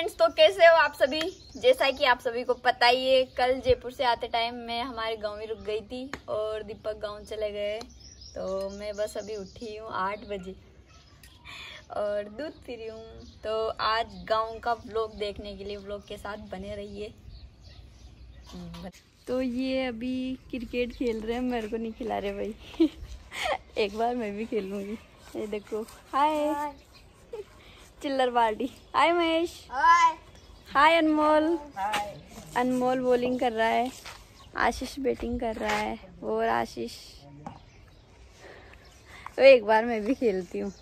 Friends तो कैसे हो आप सभी? जैसा कि आप सभी को पता ही है, कल जयपुर से आते टाइम मैं हमारे गाँव में रुक गई थी और दीपक गाँव चले गए। तो मैं बस अभी उठी हूँ आठ बजे और दूध पी रही हूँ। तो आज गाँव का व्लॉग देखने के लिए व्लॉग के साथ बने रहिए। तो ये अभी क्रिकेट खेल रहे हैं, मेरे को नहीं खिला रहे भाई। एक बार मैं भी खेलूँगी। ये देखो। हाय चिल्लर बाल्टी हाय महेश हाय अनमोल। अनमोल बॉलिंग कर रहा है। आशीष बैटिंग कर रहा है। और आशीष। तो एक बार मैं भी खेलती हूँ।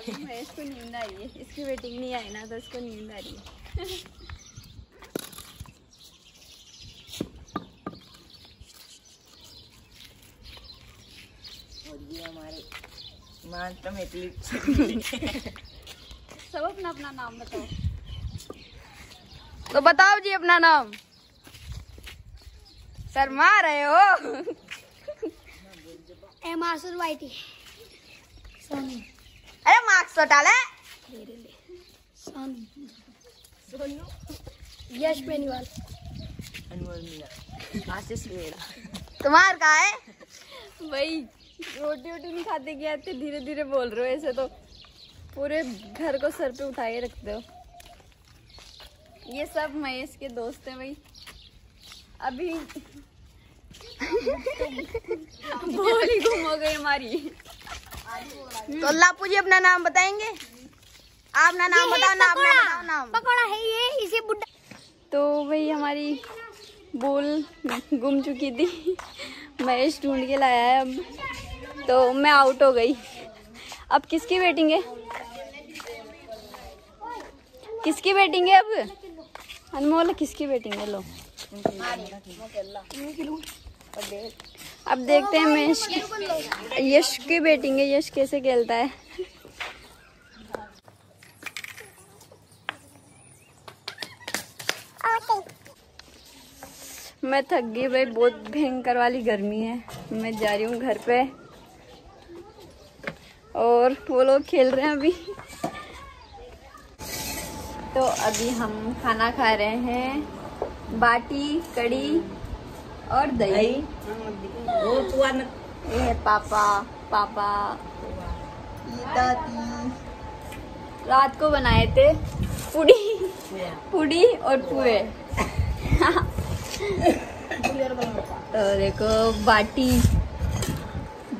अभी महेश को नींद आ रही है। इसकी वेटिंग नहीं आई ना तो इसको नींद आ रही है। और ये हमारे मानता में सब अपना अपना नाम बताओ। तो बताओ जी अपना नाम। शर्मा रहे हो? एम आसुर वाइटी सोनू। अरे मार्क्स तो डाले यश बेनीवाल अनमोल आशीष मेरा तुम्हार का है? भाई रोटी वोटी नहीं खाते क्या? इतने धीरे धीरे बोल रहे हो ऐसे तो। पूरे घर को सर पे उठा के रखते हो। ये सब महेश के दोस्त हैं भाई अभी बोली गुम हो गई हमारी। तो लापू जी अपना नाम बताएँगे? आप ना नाम बताओ ना अपना बताओ नाम। पकौड़ा है ये इसे बुड्ढा। तो भाई हमारी बोल गुम चुकी थी। महेश ढूंढ के लाया है अब। तो मैं आउट हो गई। अब किसकी वेटिंग है? किसकी वेटिंग है अब? अनमोल किसकी वेटिंग है? लो। अब देखते हैं महेश की यश की वेटिंग है, यश कैसे खेलता है। मैं थक गई भाई, बहुत भयंकर वाली गर्मी है। मैं जा रही हूँ घर पे। और वो लोग खेल रहे हैं अभी। तो अभी हम खाना खा रहे हैं। बाटी कड़ी और दही। वो ये पापा पापा। ये दादी। रात को बनाए थे पूड़ी। पूड़ी और पुए। तो देखो बाटी।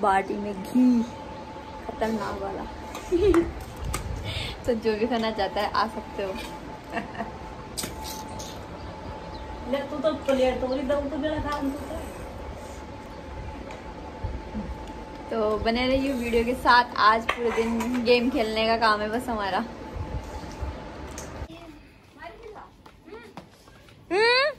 बाटी में घी। खतरनाक वाला। तो जो भी खाना चाहता है आ सकते हो। तू तो प्लेट तो बोली दम तो तो तो बने रहिए वीडियो के साथ। आज पूरे दिन गेम खेलने का काम है बस हमारा हम्म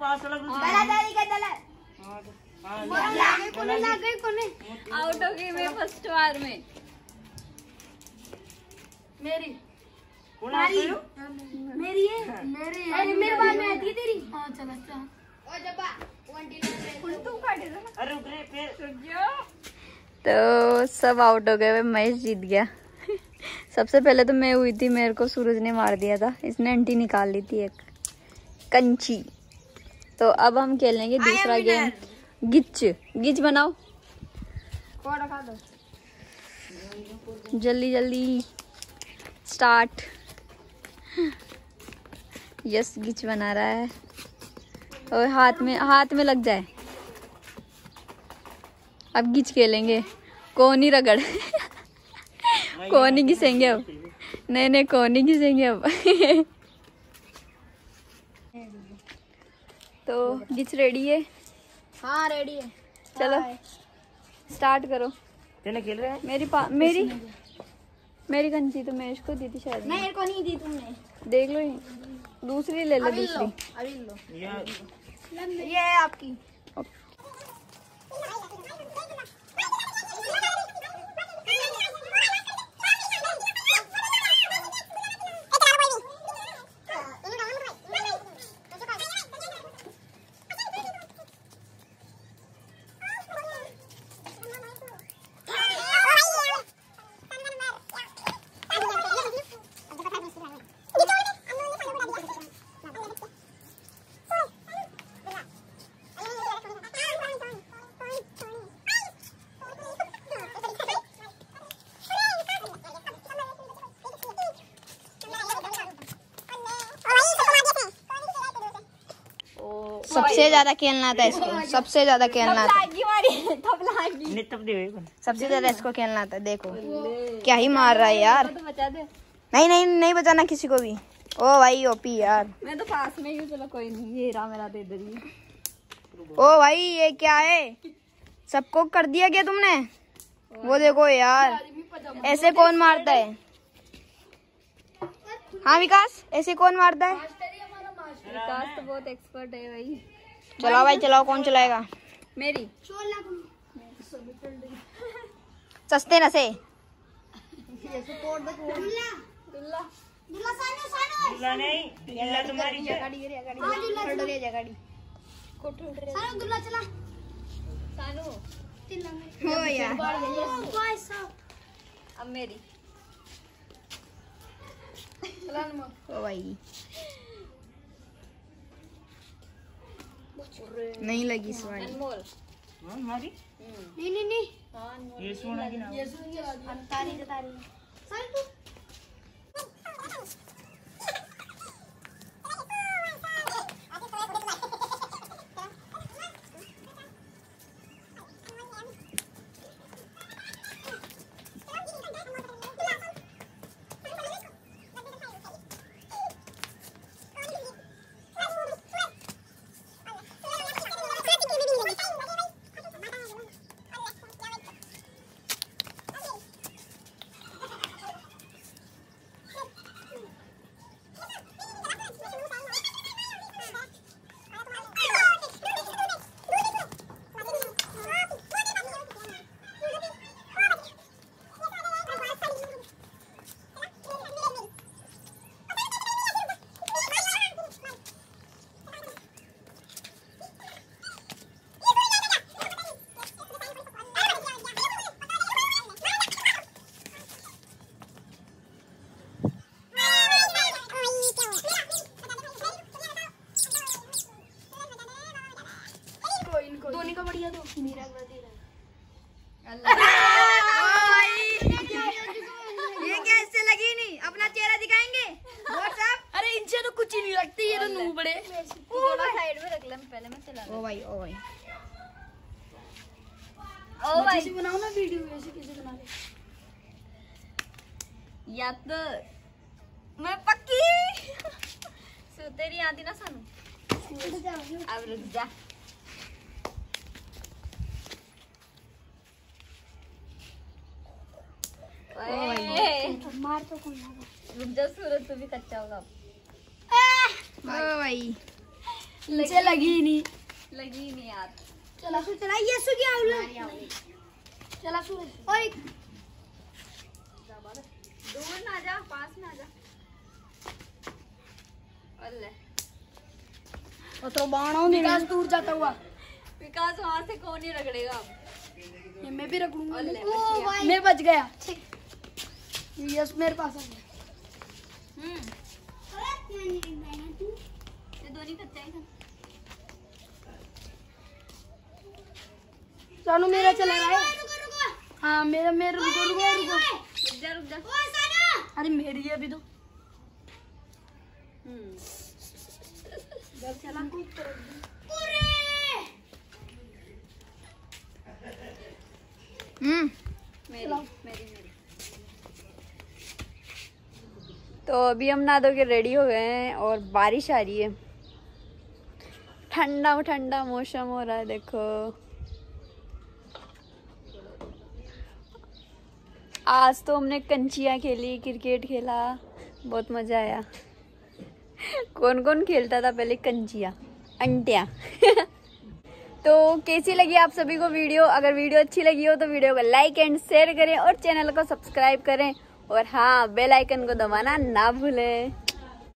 पास वाला कोने कोने आउट हो गई मैं फ़र्स्ट बार में। मेरी। कौन आ गयो मेरी है? मेरी है। अरे मेरे बाद में आती है तेरी? हाँ चल अच्छा अरे उतरे फिर। तो सब आउट हो गए महेश जीत गया। सबसे पहले तो मैं हुई थी मेरे को सूरज ने मार दिया था। इसने अंटी निकाल ली थी एक। कंची। तो अब हम खेलेंगे दूसरा गेम। गिच गिच बनाओ। जल्दी जल्दी। स्टार्ट। यस गिच बना रहा है। और हाथ में हाथ में लग जाए। अब गिच खेलेंगे। कौन ही रगड़ कौन ही घिसेंगे अब। नहीं नहीं। कौन ही घिसेंगे अब। तो गिच रेडी है। हाँ रेडी है। चलो स्टार्ट करो। तेने खेल रहे हैं? मेरी पा मेरी? मेरी कंची तो मैं इसको दी थी शायद। नहीं मेरे को नहीं दी तुमने। देख लो ये। दूसरी ले लो दूसरी। अभी लो। ये। ये है आपकी। सबसे ज़्यादा खेलना था इसको। सबसे ज़्यादा खेलना था। नहीं सबसे ज़्यादा इसको खेलना था देखो। क्या ही मार रहा है यार। तो बचा दे। नहीं नहीं नहीं बचाना किसी को भी। ओ भाई ओपी यार। मैं तो पास में ही चलो कोई नहीं। ये रहा मेरा तो इधर ही। ओ भाई ये क्या है? सबको कर दिया क्या तुमने? वो देखो यार। ऐसे कौन मारता है? हाँ विकास ऐसे कौन मारता है? विकास तो बहुत एक्सपर्ट है भाई। चलाओ भाई चलाओ कौन चलाएगा? मेरी। सस्ते नशे अब मेरी। ओ भाई। नहीं लगी सुनाई हाँ, हमारी? नहीं नहीं नहीं। ये सोना की नाम तारी के तारी सर तू धोनी का बढ़िया दो मेरा ये क्या इससे लगी नहीं अपना चेहरा दिखाएँगे व्हाट्सएप अरे इनसे तो कुछ ही नहीं लगती ये तो नू बड़े थोड़ा साइड में रख ले पहले मैं चला ओ भाई ओ भाई ओ भाई ऐसे बनाओ ना वीडियो ऐसे कैसे बना रहे या तो मैं पक्की। सो तेरी आती ना सानू। अब रुक जा। मार तो कौन रुक जा सूरज तू भी कच्चा होगा ओ भाई इनसे लगी नहीं। लगी नहीं यार। चला सु चला। ये सु आउला चला सु ओए। दूर ना जा पास में आ जा। अल्ले। तो बाणों विकास दूर जाता हुआ। विकास वहाँ से कौन ही रगड़ेगा अब। मैं भी अल्ले मैं बच गया। यस मेरे पास आ गया। सानू मेरा चला रहा है। हाँ मेरा मेरा रुको रुको। रुको। रुक जा रुक जा। अरे मेरी है अभी तो। हम्म। मेरी मेरी मेरी। तो अभी हम नहा धो के रेडी हो गए हैं और बारिश आ रही है। ठंडा ठंडा मौसम हो रहा है देखो। आज तो हमने कंचियाँ खेली, क्रिकेट खेला, बहुत मज़ा आया। कौन कौन खेलता था पहले? कंचिया, अंटिया। तो कैसी लगी आप सभी को वीडियो? अगर वीडियो अच्छी लगी हो तो वीडियो को लाइक एंड शेयर करें और चैनल को सब्सक्राइब करें। और हाँ बेल आइकन को दबाना ना भूलें।